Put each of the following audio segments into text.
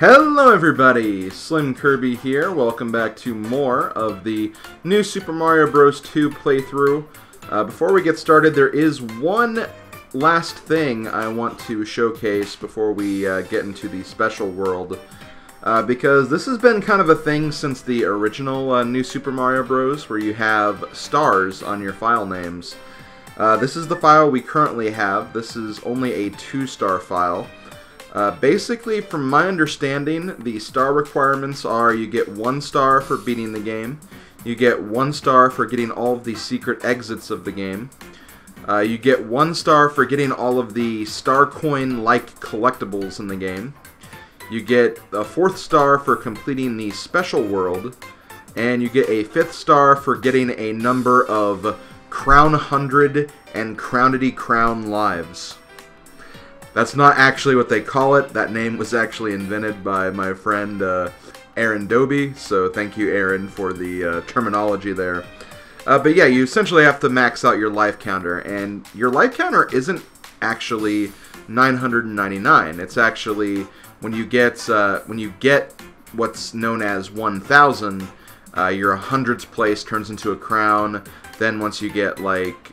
Hello everybody, Slim Kirby here. Welcome back to more of the new Super Mario Bros. 2 playthrough. Uh, before we get started, there is one last thing I want to showcase before we uh, get into the special world. Uh, because this has been kind of a thing since the original uh, new Super Mario Bros. where you have stars on your file names. Uh, this is the file we currently have. This is only a two-star file. Uh, basically, from my understanding, the star requirements are you get one star for beating the game, you get one star for getting all of the secret exits of the game, uh, you get one star for getting all of the star coin-like collectibles in the game, you get a fourth star for completing the special world, and you get a fifth star for getting a number of Crown 100 and Crownity Crown lives. That's not actually what they call it. That name was actually invented by my friend uh, Aaron Doby, so thank you, Aaron, for the uh, terminology there. Uh, but yeah, you essentially have to max out your life counter, and your life counter isn't actually 999. It's actually when you get uh, when you get what's known as 1,000, uh, your hundreds place turns into a crown. Then once you get like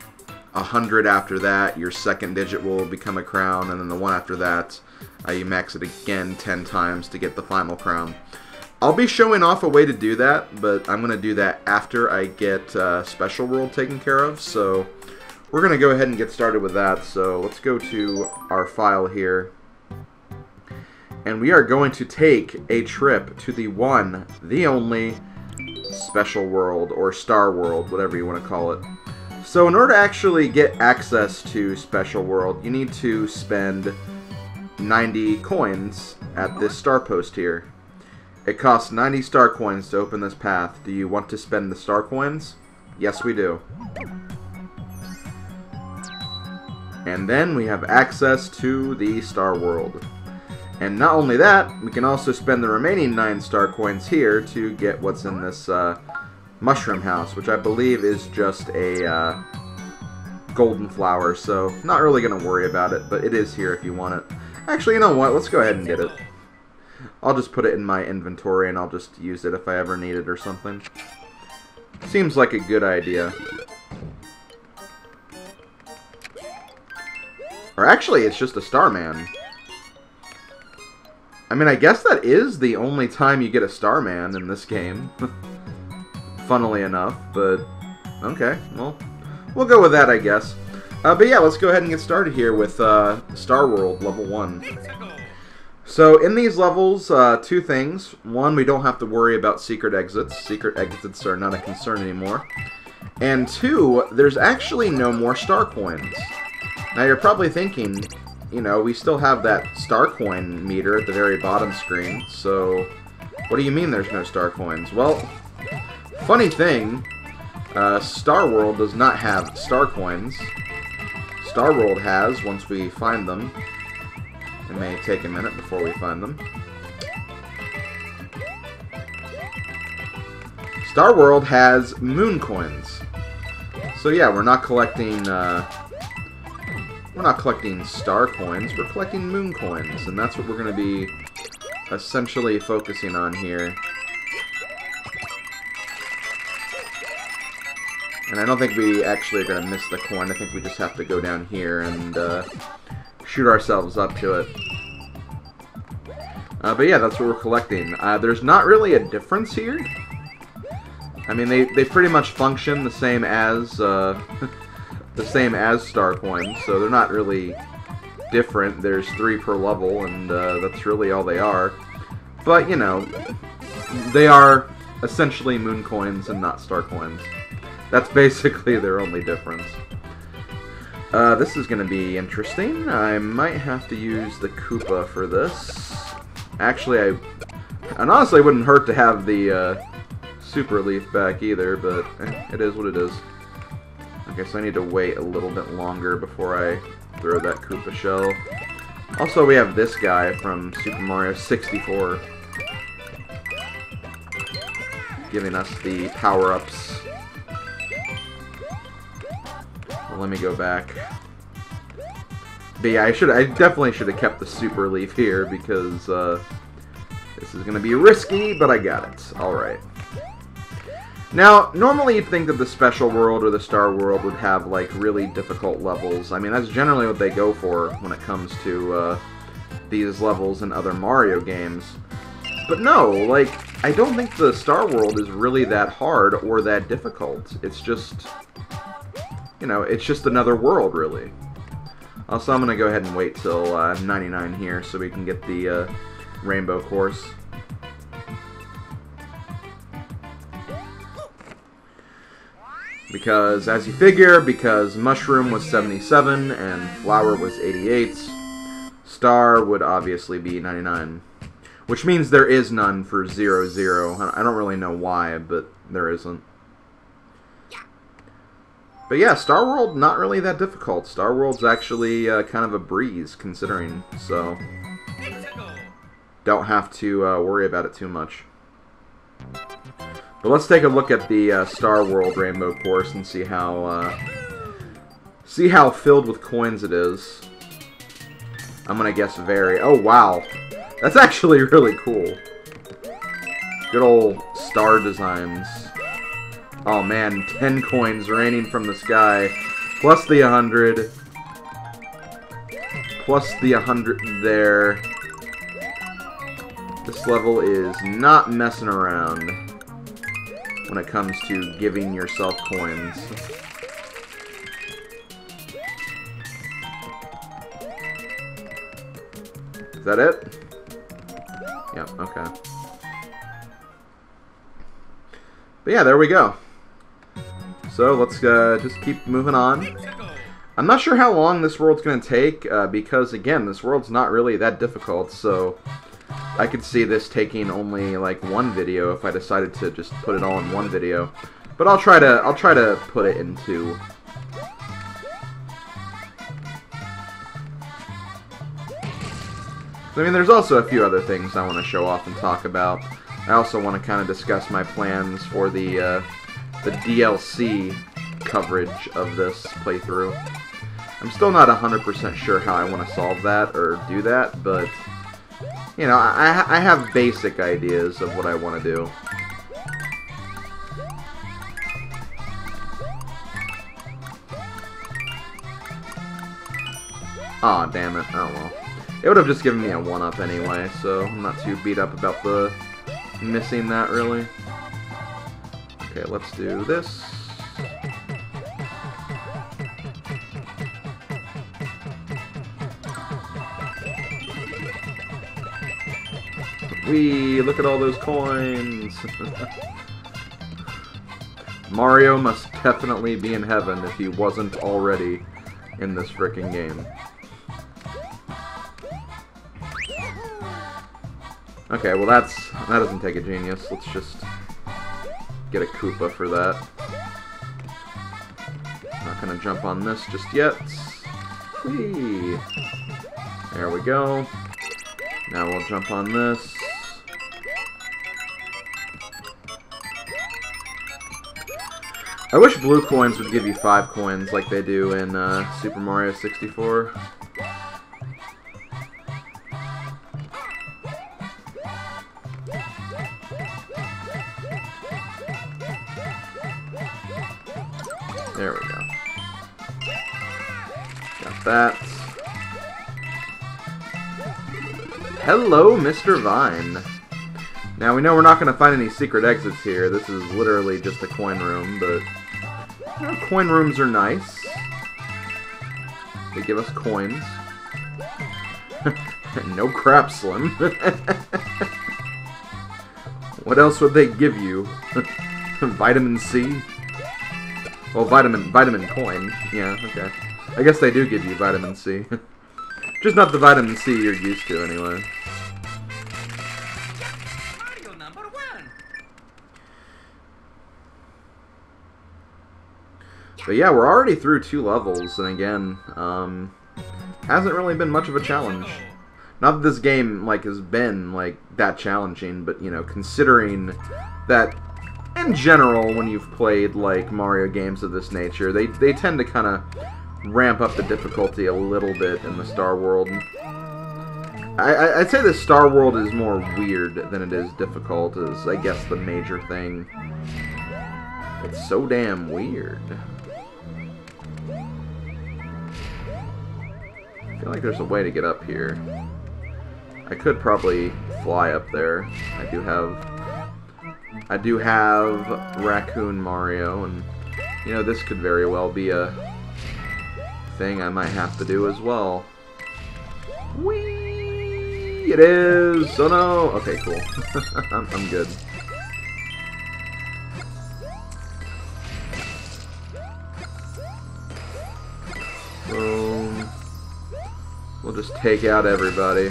a hundred after that, your second digit will become a crown, and then the one after that, uh, you max it again 10 times to get the final crown. I'll be showing off a way to do that, but I'm going to do that after I get uh, Special World taken care of, so we're going to go ahead and get started with that. So let's go to our file here, and we are going to take a trip to the one, the only, Special World, or Star World, whatever you want to call it. So in order to actually get access to Special World, you need to spend 90 coins at this star post here. It costs 90 star coins to open this path. Do you want to spend the star coins? Yes, we do. And then we have access to the Star World. And not only that, we can also spend the remaining 9 star coins here to get what's in this uh, Mushroom House, which I believe is just a uh, golden flower, so not really going to worry about it, but it is here if you want it. Actually, you know what? Let's go ahead and get it. I'll just put it in my inventory and I'll just use it if I ever need it or something. Seems like a good idea. Or actually, it's just a Starman. I mean, I guess that is the only time you get a Starman in this game. funnily enough, but okay, well, we'll go with that, I guess. Uh, but yeah, let's go ahead and get started here with uh, Star World Level 1. So in these levels, uh, two things. One, we don't have to worry about secret exits. Secret exits are not a concern anymore. And two, there's actually no more star coins. Now you're probably thinking, you know, we still have that star coin meter at the very bottom screen, so what do you mean there's no star coins? Well, Funny thing, uh, Star World does not have star coins. Star World has, once we find them. It may take a minute before we find them. Star World has moon coins. So yeah, we're not collecting, uh, we're not collecting star coins, we're collecting moon coins, and that's what we're going to be essentially focusing on here. And I don't think we actually are going to miss the coin. I think we just have to go down here and uh, shoot ourselves up to it. Uh, but yeah, that's what we're collecting. Uh, there's not really a difference here. I mean, they, they pretty much function the same as uh, the same as star coins, so they're not really different. There's three per level, and uh, that's really all they are. But, you know, they are essentially moon coins and not star coins. That's basically their only difference. Uh, this is going to be interesting. I might have to use the Koopa for this. Actually, I... And honestly, it wouldn't hurt to have the uh, Super Leaf back either, but eh, it is what it is. Okay, so I need to wait a little bit longer before I throw that Koopa shell. Also, we have this guy from Super Mario 64 giving us the power-ups let me go back. But yeah, I should I definitely should have kept the super leaf here because uh, This is to be risky, but I got it. Alright. Now, normally you'd think that the Special World or the Star World would have, like, really difficult levels. I mean, that's generally what they go for when it comes to uh, these levels in other Mario games. But no, like, I don't think the Star World is really that hard or that difficult. It's just, you know, it's just another world, really. Also, I'm going to go ahead and wait till uh, 99 here so we can get the uh, Rainbow Course. Because, as you figure, because Mushroom was 77 and Flower was 88, Star would obviously be 99. Which means there is none for 00. Zero. I don't really know why, but there isn't. But yeah, Star World, not really that difficult. Star World's actually uh, kind of a breeze, considering, so... Don't have to uh, worry about it too much. But let's take a look at the uh, Star World Rainbow Course and see how, uh, see how filled with coins it is. I'm gonna guess very... Oh, wow. That's actually really cool. Good old star designs. Oh man, 10 coins raining from the sky. Plus the 100. Plus the 100 there. This level is not messing around when it comes to giving yourself coins. Is that it? Yep, okay. But yeah, there we go. So let's uh, just keep moving on. I'm not sure how long this world's going to take, uh, because again, this world's not really that difficult, so I could see this taking only like one video if I decided to just put it all in one video. But I'll try to I'll try to put it into. I mean, there's also a few other things I want to show off and talk about. I also want to kind of discuss my plans for the uh, the DLC coverage of this playthrough. I'm still not 100% sure how I want to solve that or do that, but, you know, I, I have basic ideas of what I want to do. Aw, oh, damn it. Oh, well. It would have just given me a 1-up anyway, so I'm not too beat up about the missing that, really. Okay, let's do this. We look at all those coins. Mario must definitely be in heaven if he wasn't already in this freaking game. Okay, well that's that doesn't take a genius. Let's just get a Koopa for that. Not gonna jump on this just yet. Whee! There we go. Now we'll jump on this. I wish blue coins would give you five coins like they do in uh, Super Mario 64. Got that. Hello, Mr. Vine. Now, we know we're not going to find any secret exits here. This is literally just a coin room, but... You know, coin rooms are nice. They give us coins. no crap, Slim. what else would they give you? Vitamin C? Well, vitamin vitamin coin. Yeah, okay. I guess they do give you vitamin C. Just not the vitamin C you're used to, anyway. But yeah, we're already through two levels, and again, um, hasn't really been much of a challenge. Not that this game, like, has been, like, that challenging, but, you know, considering that in general, when you've played like Mario games of this nature, they they tend to kind of ramp up the difficulty a little bit in the Star World. I, I'd say the Star World is more weird than it is difficult, is I guess the major thing. It's so damn weird. I feel like there's a way to get up here. I could probably fly up there. I do have... I do have Raccoon Mario, and, you know, this could very well be a thing I might have to do as well. Whee! It is! Oh no! Okay, cool. I'm, I'm good. Boom. We'll just take out everybody.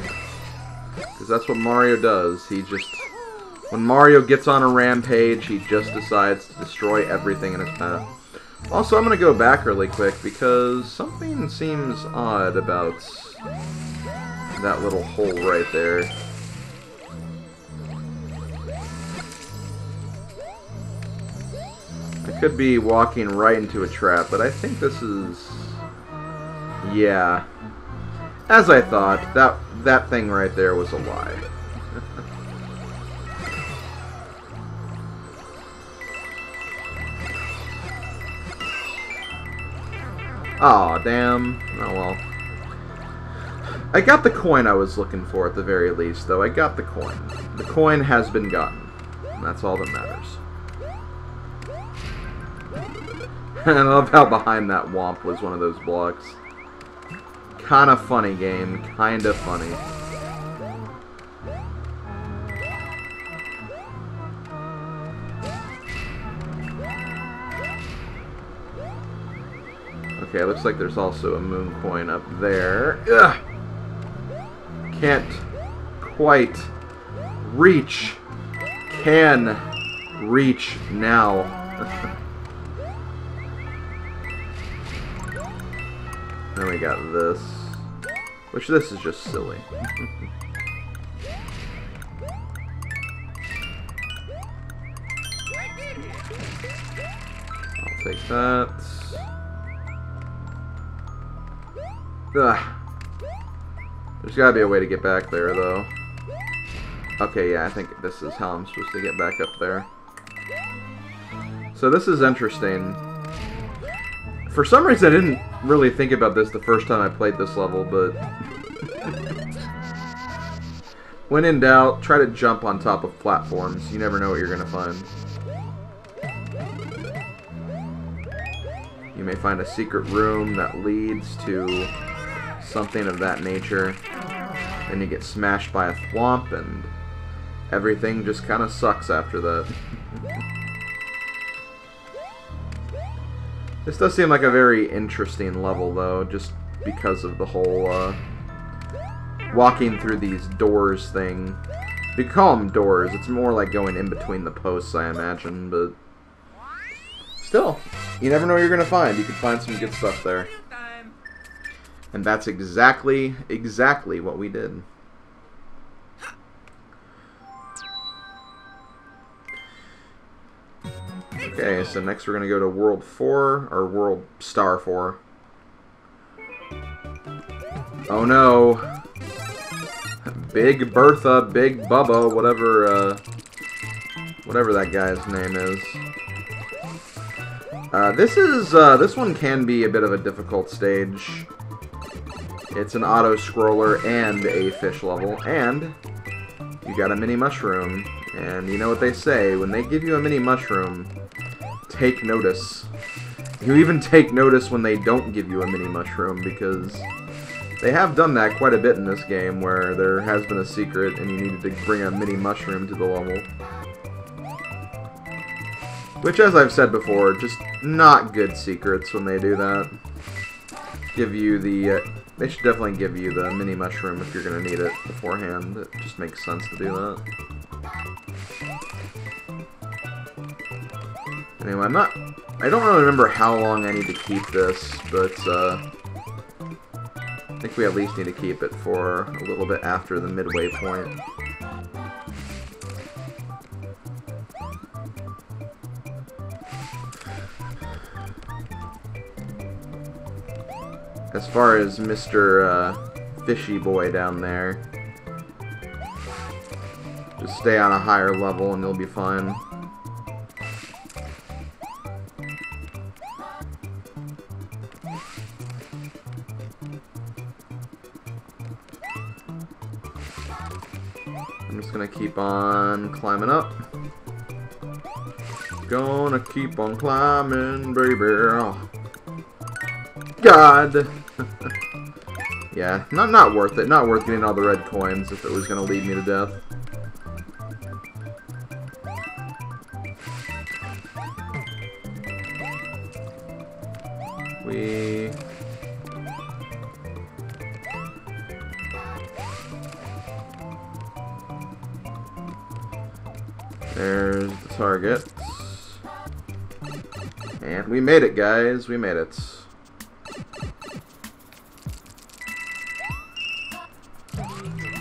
Because that's what Mario does. He just... When Mario gets on a rampage, he just decides to destroy everything in his path. Also, I'm going to go back really quick because something seems odd about that little hole right there. I could be walking right into a trap, but I think this is... Yeah. As I thought, that that thing right there was a lie. Oh, damn. Oh well. I got the coin I was looking for at the very least, though. I got the coin. The coin has been gotten. that's all that matters. I love how behind that thwomp was one of those blocks. Kind of funny game. Kind of funny. Okay, looks like there's also a moon coin up there. Ugh! Can't quite reach. Can reach now. Then we got this. Which this is just silly. I'll take that. Ugh. There's gotta be a way to get back there, though. Okay, yeah, I think this is how I'm supposed to get back up there. So this is interesting. For some reason, I didn't really think about this the first time I played this level, but... when in doubt, try to jump on top of platforms. You never know what you're going to find. You may find a secret room that leads to something of that nature. Then you get smashed by a thwomp, and everything just kind of sucks after that. This does seem like a very interesting level, though, just because of the whole, uh, walking through these doors thing. You call them doors, it's more like going in between the posts, I imagine, but... Still, you never know what you're going to find. You could find some good stuff there. And that's exactly, exactly what we did. Okay, so next we're going to go to World 4, or World Star 4. Oh no! Big Bertha, Big Bubba, whatever, uh, whatever that guy's name is. Uh, this is, uh, this one can be a bit of a difficult stage. It's an auto-scroller and a fish level, and you got a mini mushroom. And you know what they say, when they give you a mini mushroom, take notice. You even take notice when they don't give you a mini mushroom, because they have done that quite a bit in this game, where there has been a secret and you needed to bring a mini mushroom to the level. Which, as I've said before, just not good secrets when they do that. Give you the... Uh, they should definitely give you the mini mushroom if you're going to need it beforehand. It just makes sense to do that. Anyway, I'm not... I don't really remember how long I need to keep this, but, uh... I think we at least need to keep it for a little bit after the midway point. As far as Mr. Uh, Fishy Boy down there, just stay on a higher level and you'll be fine. I'm just gonna keep on climbing up. Gonna keep on climbing, baby. God! yeah, not not worth it. Not worth getting all the red coins if it was gonna lead me to death. We... There's the target. And we made it, guys. We made it.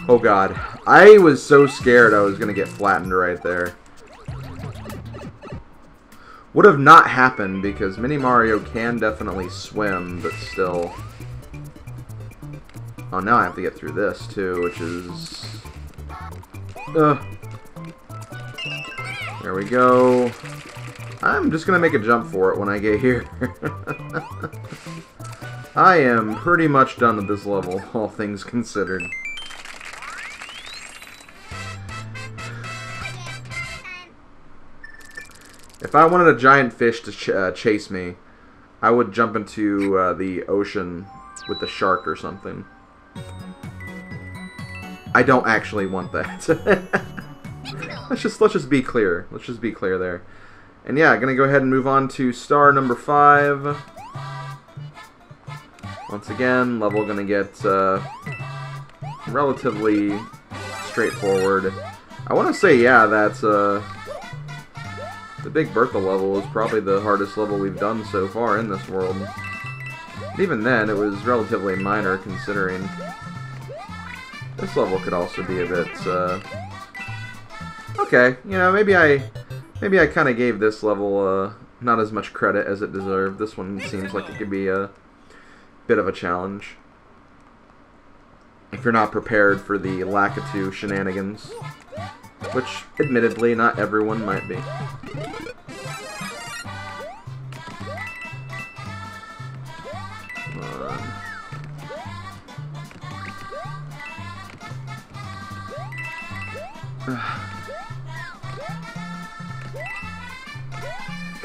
Oh god. I was so scared I was going to get flattened right there. Would have not happened because Mini Mario can definitely swim, but still. Oh, now I have to get through this too, which is... Ugh. There we go. I'm just going to make a jump for it when I get here. I am pretty much done with this level, all things considered. If I wanted a giant fish to ch uh, chase me, I would jump into uh, the ocean with a shark or something. I don't actually want that. let's just let's just be clear. Let's just be clear there. And yeah, gonna go ahead and move on to star number five. Once again, level gonna get uh, relatively straightforward. I want to say, yeah, that's uh, the Big Bertha level is probably the hardest level we've done so far in this world. Even then, it was relatively minor considering this level could also be a bit, uh... Okay, you know, maybe I... Maybe I kind of gave this level, uh, not as much credit as it deserved. This one seems like it could be a bit of a challenge. If you're not prepared for the Lakitu shenanigans. Which, admittedly, not everyone might be.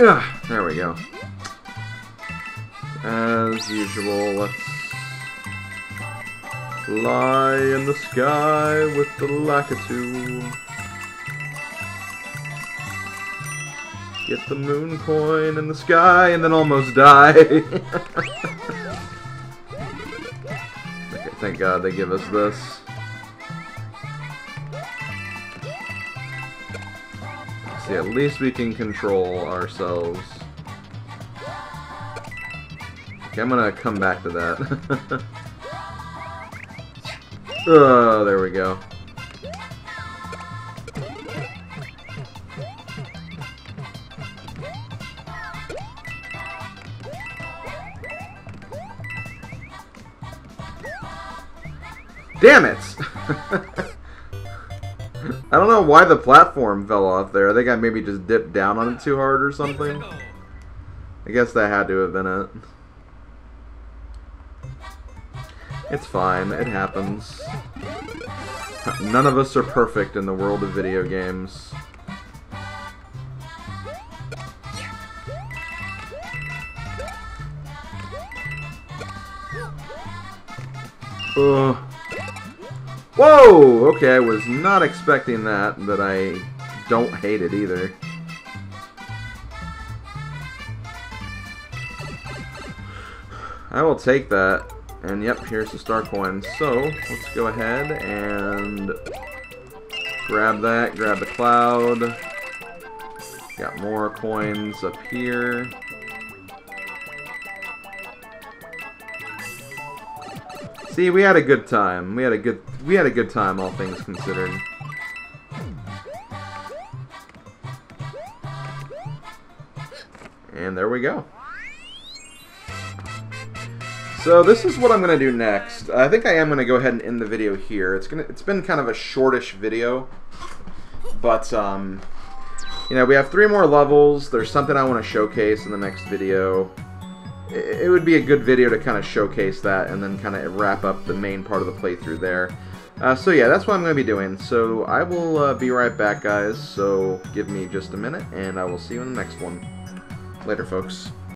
Ugh, there we go. As usual, let's fly in the sky with the Lakitu. Get the moon coin in the sky and then almost die. okay, thank God they give us this. See, at least we can control ourselves. Okay, I'm gonna come back to that. oh, there we go. Damn it! I don't know why the platform fell off there. I think I maybe just dipped down on it too hard or something. I guess that had to have been it. It's fine. It happens. None of us are perfect in the world of video games. Ugh. Whoa! Okay, I was not expecting that, but I don't hate it either. I will take that. And yep, here's the star coin. So, let's go ahead and grab that, grab the cloud. Got more coins up here. See, we had a good time. We had a good we had a good time, all things considered. And there we go. So this is what I'm going to do next. I think I am going to go ahead and end the video here. It's gonna it's been kind of a shortish video. but um, you know, we have three more levels. There's something I want to showcase in the next video. It, would be a good video to kind of showcase that and then kind of wrap up the main part of the playthrough there. Uh, so yeah, that's what I'm going to be doing. So I will uh, be right back, guys. So give me just a minute, and I will see you in the next one. Later, folks.